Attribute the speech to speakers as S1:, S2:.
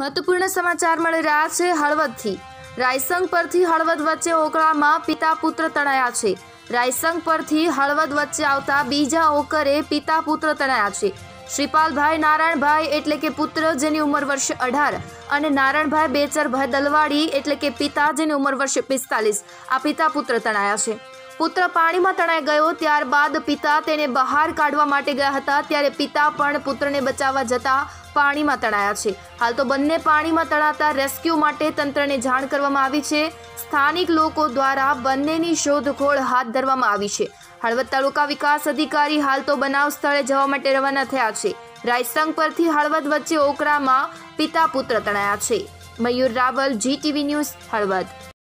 S1: મહત્વપૂર્ણ સમાચાર મળી રહ્યા છે હળવદથી. રાયસંગ પરથી હળવદ વચ્ચે ઓકળામાં પિતા પુત્ર તણાયા છે. રાયસંગ પરથી હળવદ વચ્ચે આવતા બીજા ઓકરે પિતા પુત્ર તણાયા છે. શ્રીપાલભાઈ, નારાયણભાઈ એટલે કે પુત્ર જેની ઉંમર વર્ષ અઢાર અને નારાયણભાઈ બેચરભાઈ દલવાડી એટલે કે પિતા જેની ઉંમર વર્ષ પિસ્તાલીસ આ પિતા પુત્ર તણાયા છે. પુત્ર પાણીમાં તણાઈ ગયો ત્યારબાદ પિતા તેને બહાર કાઢવા માટે ગયા હતા, ત્યારે પિતા પણ પુત્રને બચાવવા જતા પાણીમાં તણાયા છે. હાલ તો બંને પાણીમાં તણાતા રેસ્ક્યુ માટે તંત્રને જાણ કરવામાં આવી છે. સ્થાનિક લોકો દ્વારા બંનેની શોધખોળ હાથ ધરવામાં આવી છે. હળવદ તાલુકા વિકાસ અધિકારી હાલ તો બનાવ સ્થળે જવા માટે રવાના થયા છે. રાયસંગ પરથી હળવદ વચ્ચે ઓકરામાં પિતા પુત્ર તણાયા છે. Mayur Raval GTV news, Halvad.